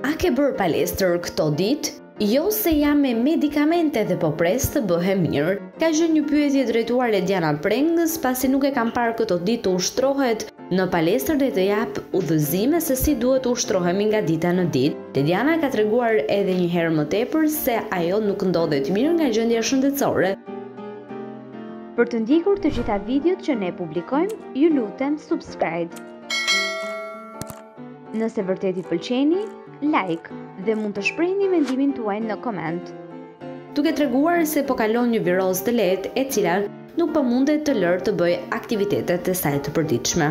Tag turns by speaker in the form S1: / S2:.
S1: A ke bërë palestër këto ditë? Jo se jam me medikamente dhe po pres të bëhem mirë. Ka qenë një pyetje drejtuar Ediana Prengës, pasi nuk e kam parë këto ditë të ushtrohet, Në palestër dhe të japë udhëzime se si duhet të ushtrohemi nga dita në ditë. Ediana ka treguar edhe një herë më tepër se ajo nuk ndodhet mirë nga gjendja shëndetësore.
S2: Për të ndjekur të gjitha videot që ne publikojmë, ju lutem subscribe. Nëse vërtet i pëlqeni, like dhe mund të shprehni mendimin tuaj në koment.
S1: Duke treguar se po kalon një virozë të lehtë e cila nuk po mundet të lërë të bëjë aktivitetet e saj të përditshme.